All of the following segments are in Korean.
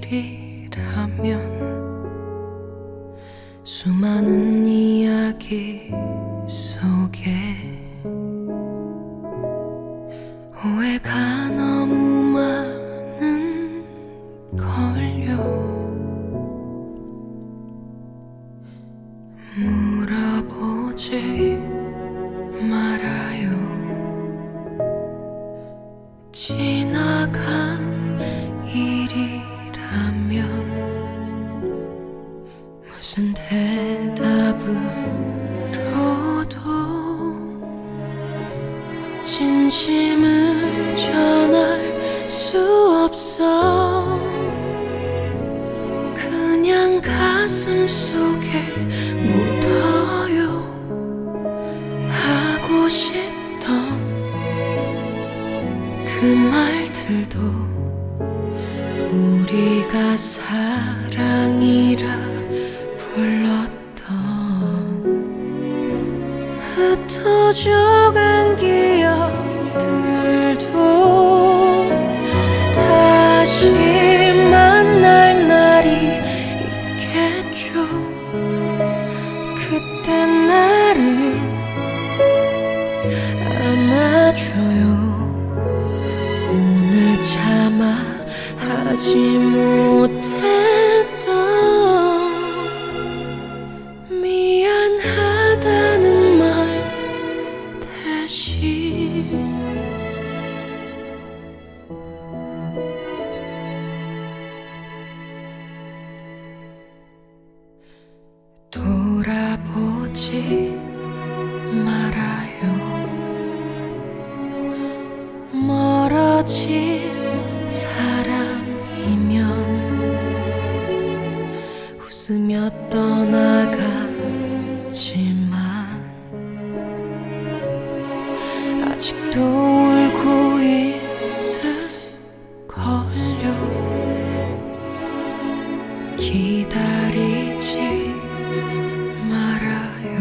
일이라면 수많은 이야기 속에 오해가 너무 많은 걸요. 물어보지 말아요. 지 무슨 대답으로도 진심을 전할 수 없어. 그냥 가슴 속에 묻어요. 하고 싶던 그 말들도 우리가 사랑이라 흩어져간 기억들도 다시 만날 날이 있겠죠. 그때 나를 안아줘요. 오늘 차마 하지 못했던 멀어진 사람이면 웃으며 떠나가지만 아직도 울고 있을 걸요. 기다리지 말아요.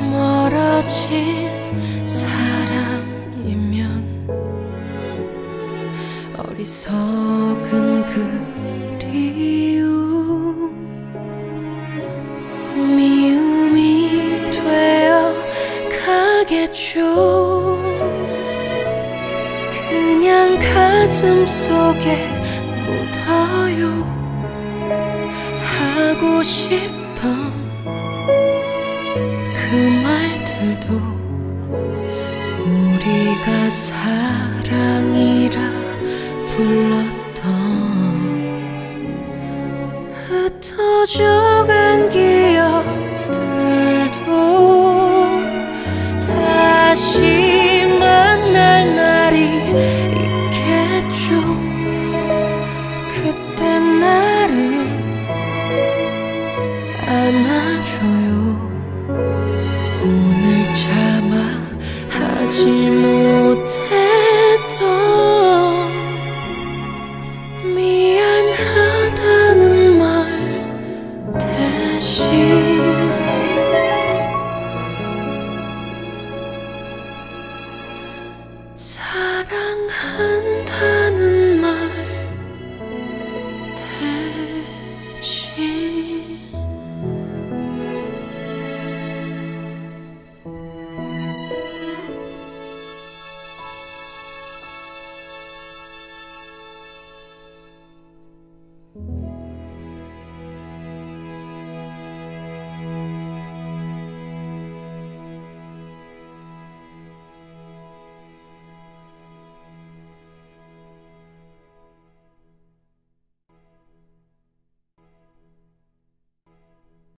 멀어진 어리석은 그리움 미움이 되어 가겠죠. 그냥 가슴 속에 묻어요. 하고 싶던 그 말들도 우리가 사랑이라 불렀던 흩어져간 기